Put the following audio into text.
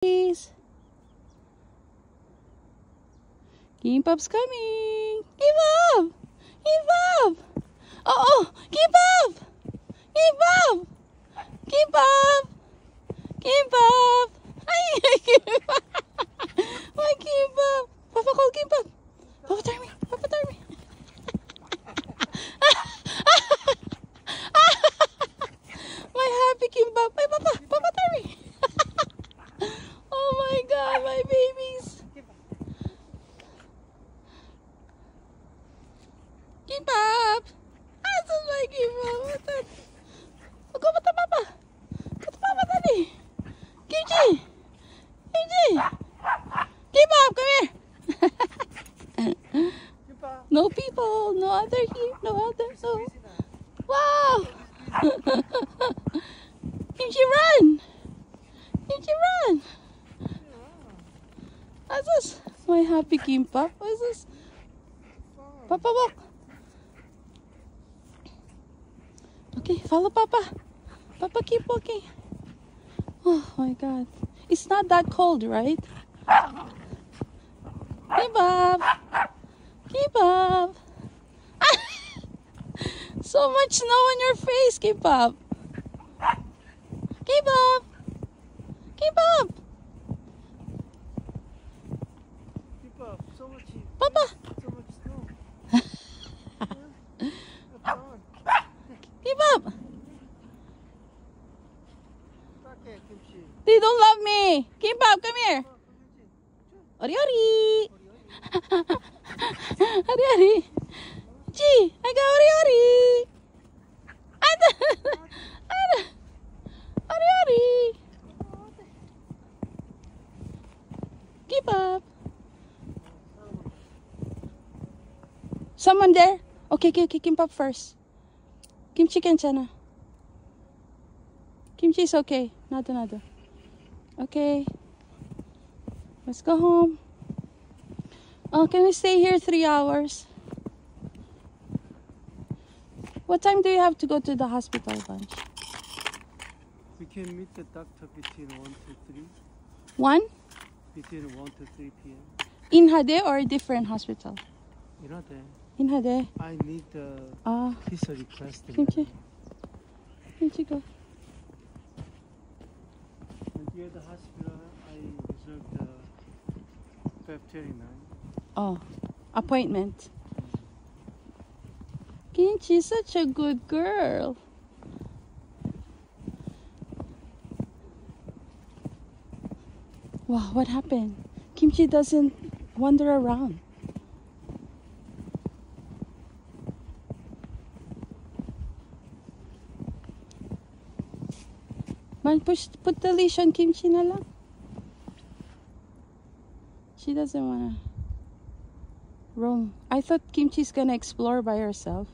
Please. Kimbap's coming. Kimbap! Kimbap! Oh, oh! Kimbap! Kimbap! Kimbap! Kimbap! Ay, Kimbap! My Kimbap! Papa call Kimbap! Papa turn me! Papa turn me! my happy Kimbap! My Papa! Papa turn me! oh my God, my babies! Kimbap! What's? Oh, go with the Papa! To Papa, Daddy! Kimchi! Kimchi! Kimbap, come here! no people, no other here, no other, no. Wow! Kimchi, run! Kimchi, run! What's this? My happy kimbap. What is this? Papa, walk. Okay, follow Papa. Papa, keep walking. Oh my God. It's not that cold, right? Kimbap! Kimbap! so much snow on your face, Kimbap! Kimbap! Kimbap! so much, Papa! so much snow. Kimbap! Okay, kimchi. They don't love me. Kimbap, come here. Ori ori. Ori ori. Gee, I got ori ori. Ori ori. Kimbap. Someone there? Okay, okay, okay, Kimbap first. Kimchi Kenchana. Kimchi is okay. Nada, nada. Okay. Let's go home. Oh, can we stay here three hours? What time do you have to go to the hospital, Bunch? We can meet the doctor between 1 to 3. One? Between 1 to 3 p.m. In Hade or a different hospital? In that In Hade. I need the Ah, his request. Kimchi. Kimchi go. At the hospital, I reserved the Feb 29. Oh, appointment. Kimchi, is such a good girl. Wow, what happened? Kimchi doesn't wander around. Push, put the leash on Kimchi na lang. She doesn't wanna roam. I thought Kimchi's gonna explore by herself.